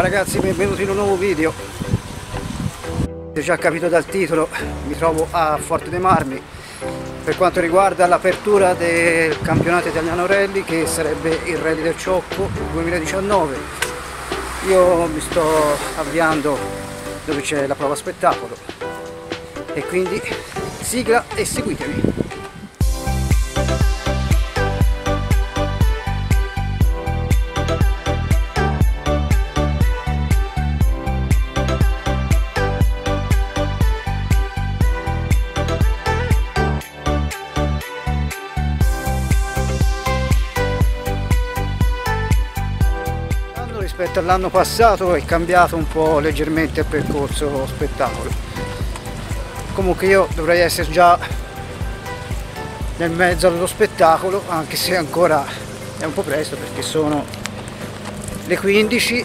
Ragazzi, benvenuti in un nuovo video. Se già capito dal titolo, mi trovo a Forte dei Marmi per quanto riguarda l'apertura del campionato italiano rally che sarebbe il rally del Ciocco 2019. Io mi sto avviando dove c'è la prova spettacolo e quindi sigla e seguitemi. Rispetto all'anno passato è cambiato un po' leggermente il percorso spettacolo. Comunque io dovrei essere già nel mezzo allo spettacolo anche se ancora è un po' presto perché sono le 15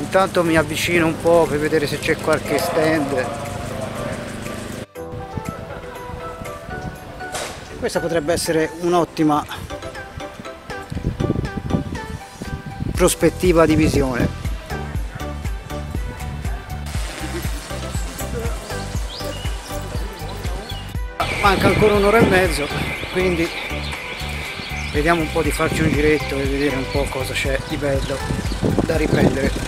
intanto mi avvicino un po' per vedere se c'è qualche stand. Questa potrebbe essere un'ottima prospettiva di visione. Manca ancora un'ora e mezzo, quindi vediamo un po' di farci un giretto e vedere un po' cosa c'è di bello da riprendere.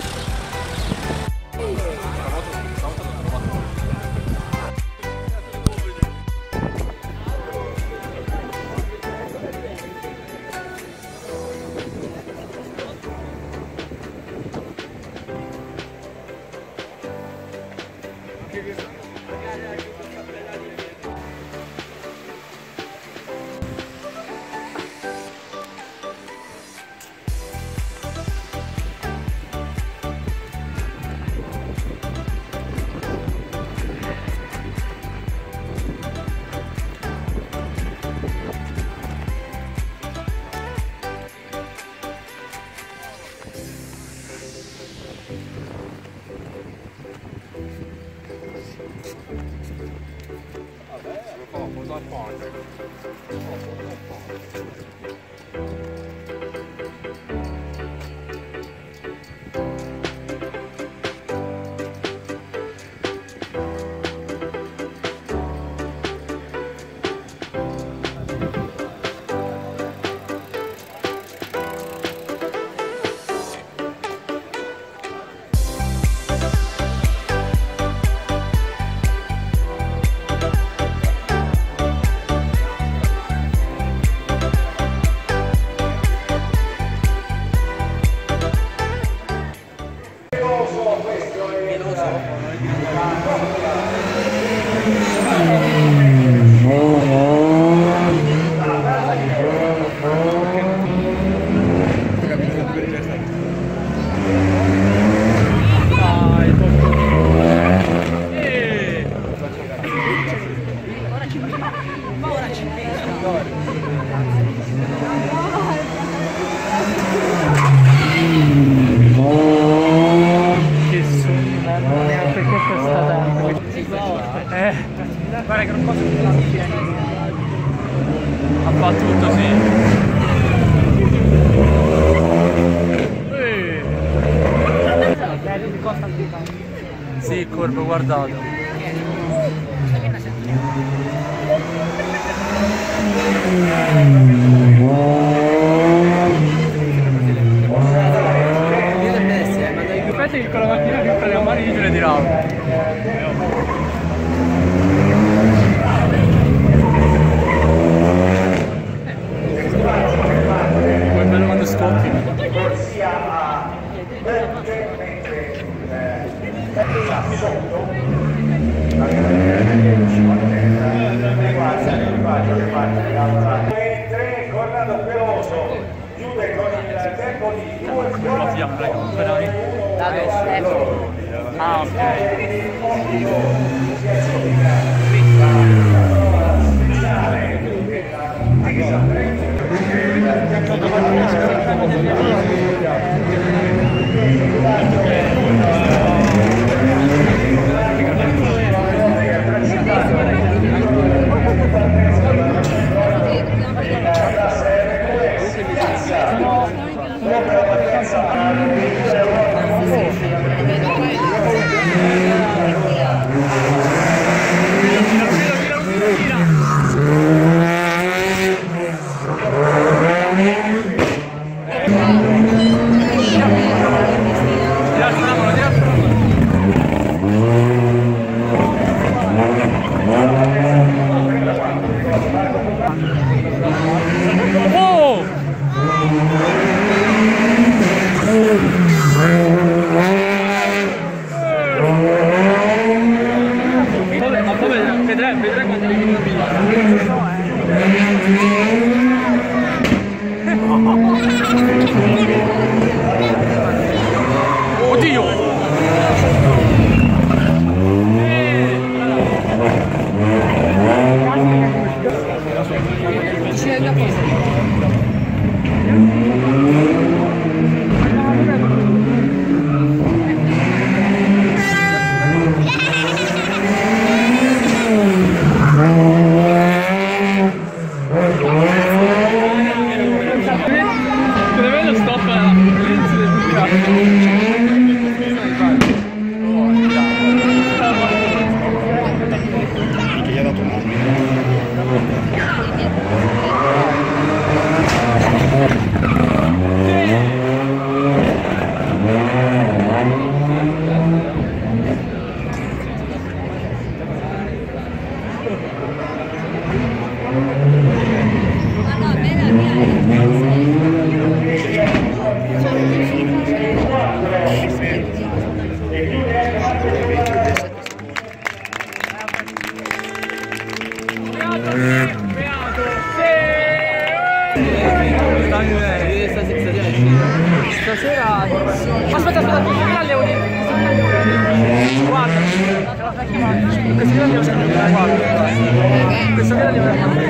Gracias.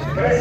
Congratulations.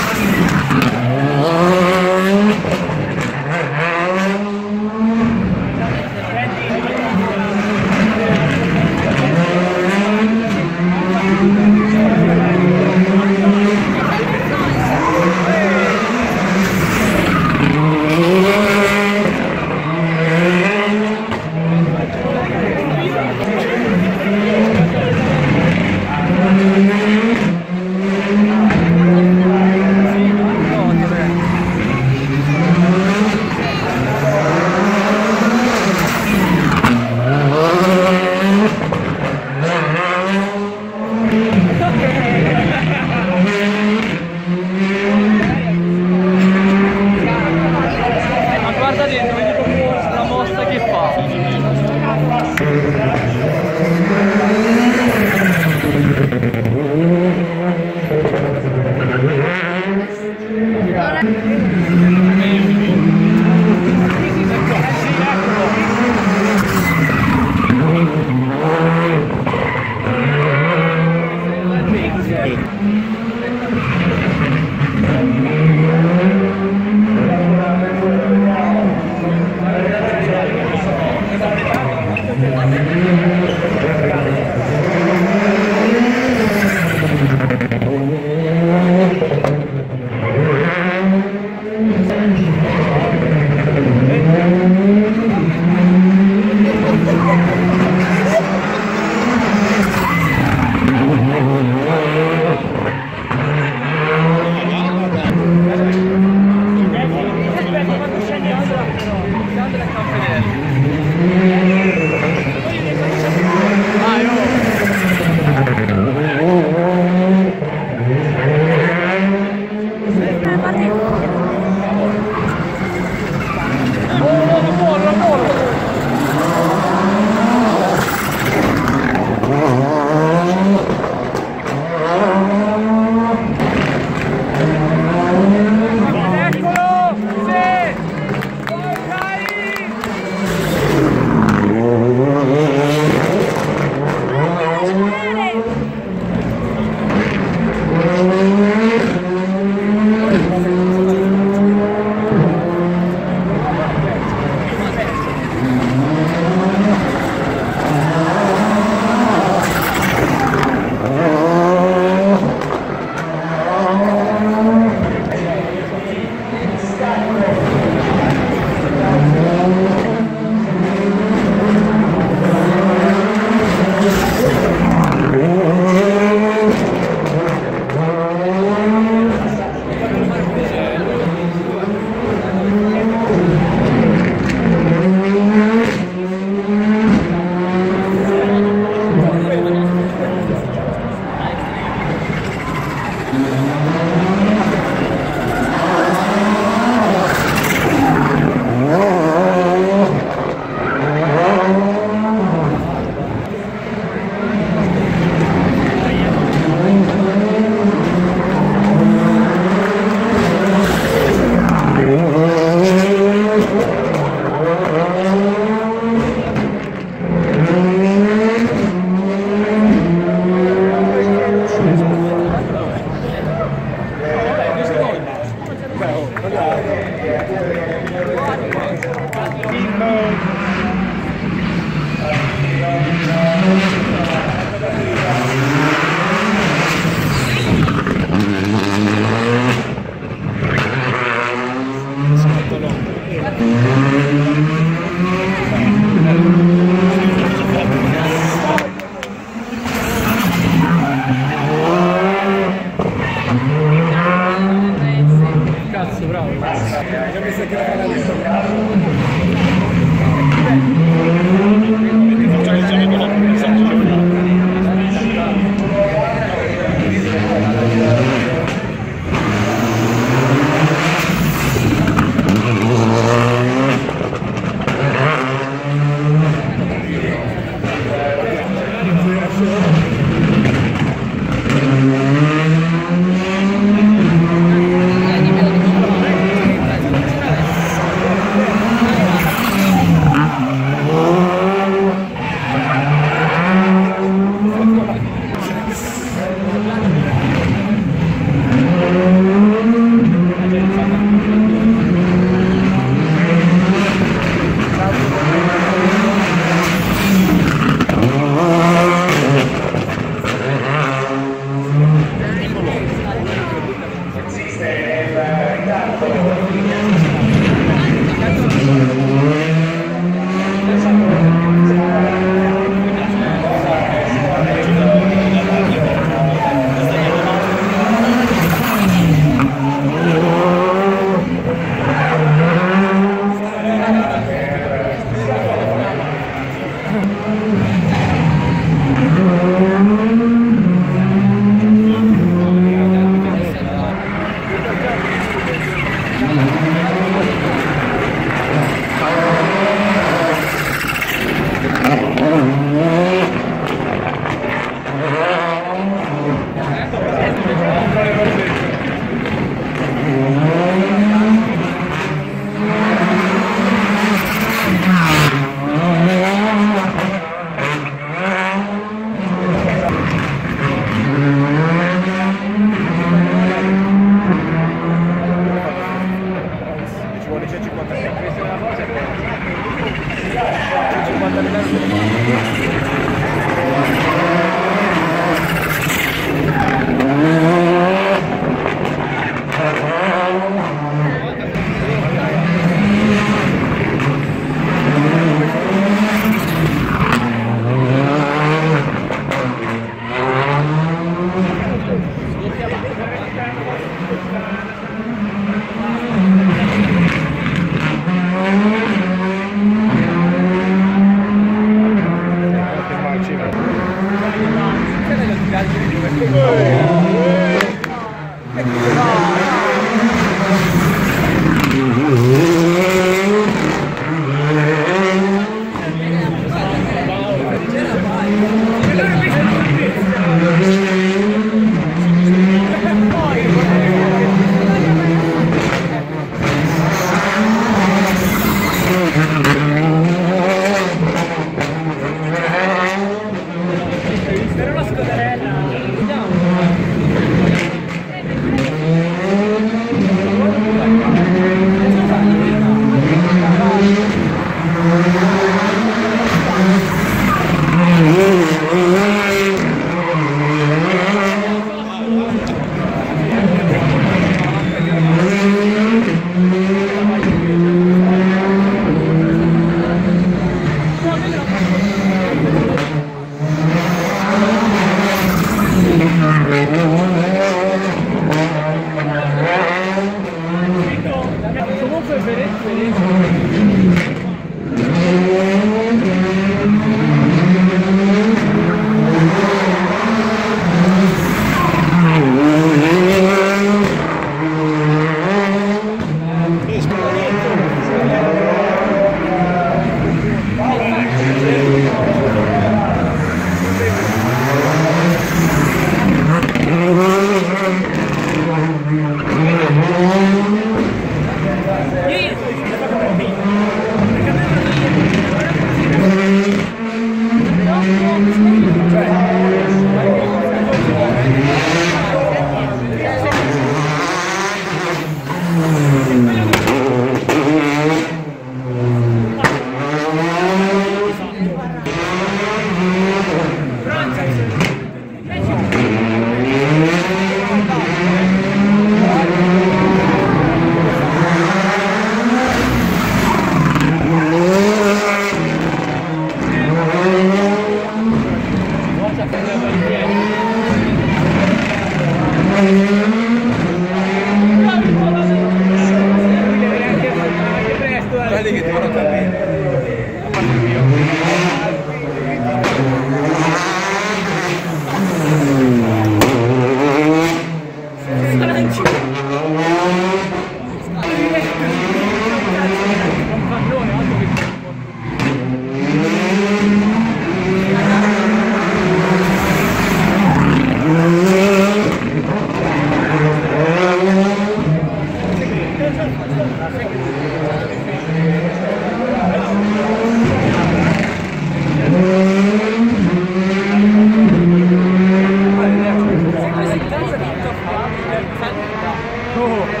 Oh.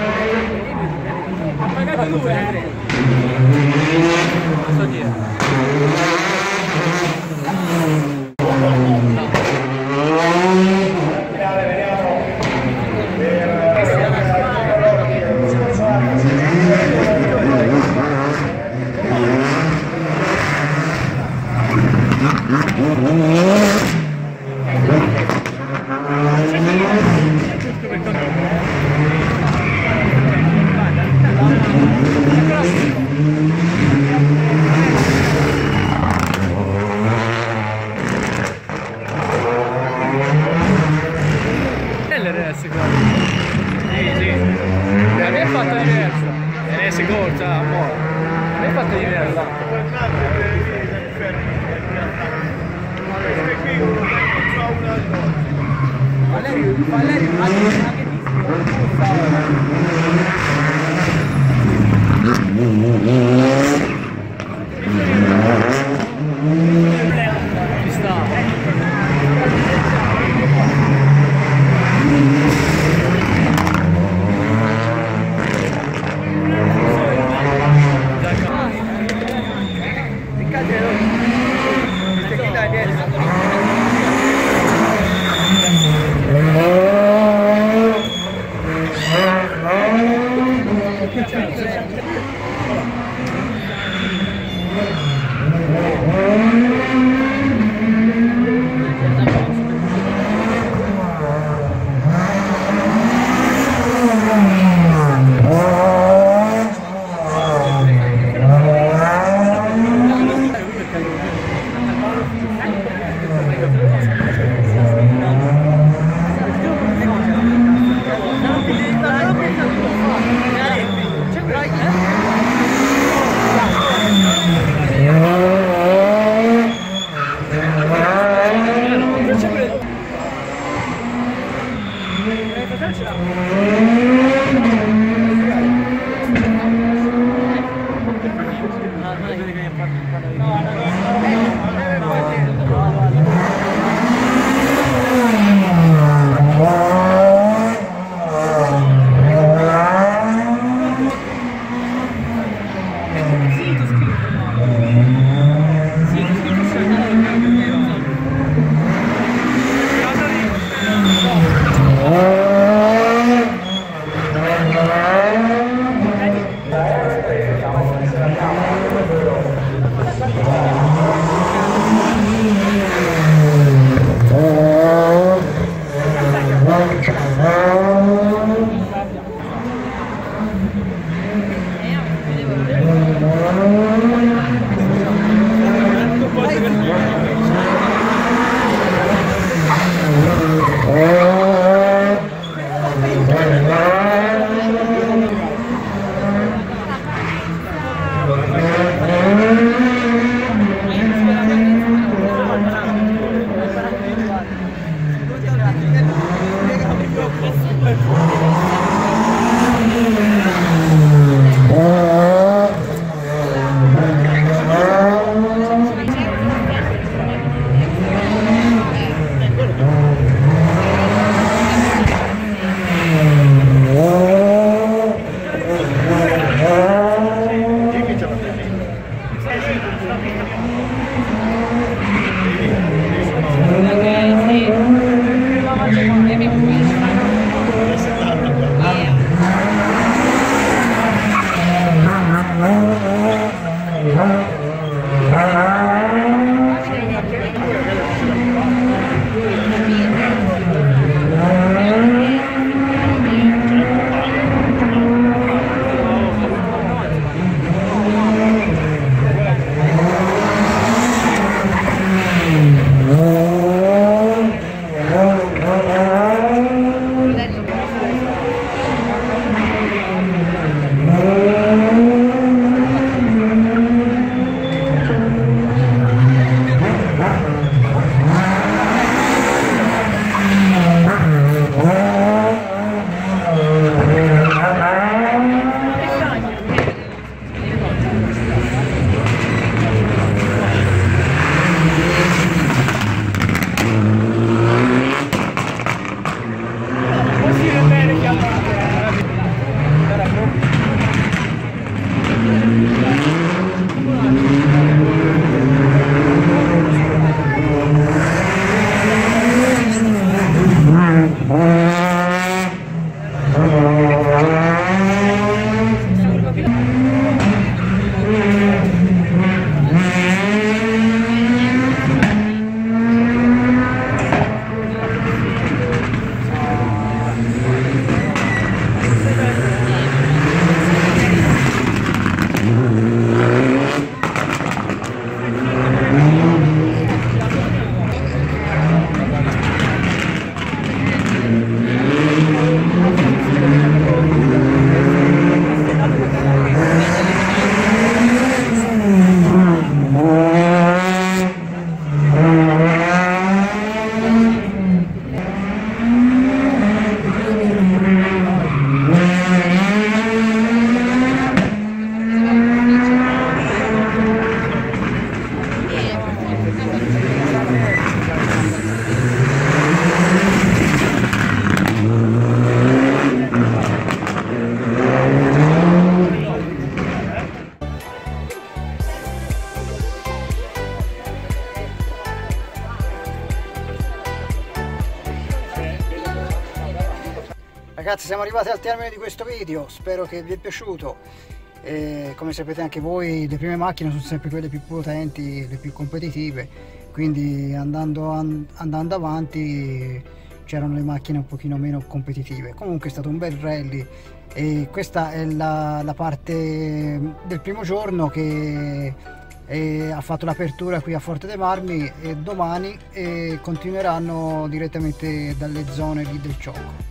Valerio, Valerio, arrivati al termine di questo video, spero che vi è piaciuto. E come sapete anche voi le prime macchine sono sempre quelle più potenti, le più competitive, quindi andando, an andando avanti c'erano le macchine un pochino meno competitive. Comunque è stato un bel rally e questa è la, la parte del primo giorno che ha fatto l'apertura qui a Forte dei Marmi e domani eh, continueranno direttamente dalle zone lì del gioco.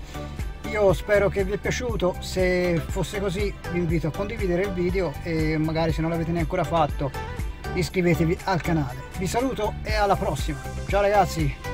Io spero che vi è piaciuto, se fosse così vi invito a condividere il video e magari se non l'avete neanche ancora fatto iscrivetevi al canale. Vi saluto e alla prossima, ciao ragazzi!